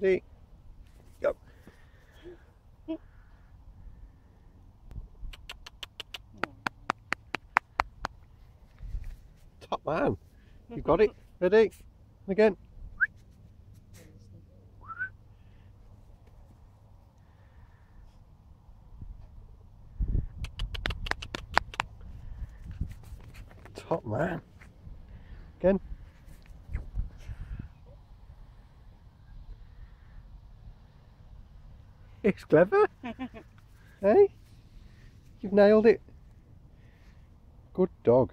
Ready? Go. Top man. You got it. Ready? Again. Top man. Again. It's clever. hey? You've nailed it. Good dog.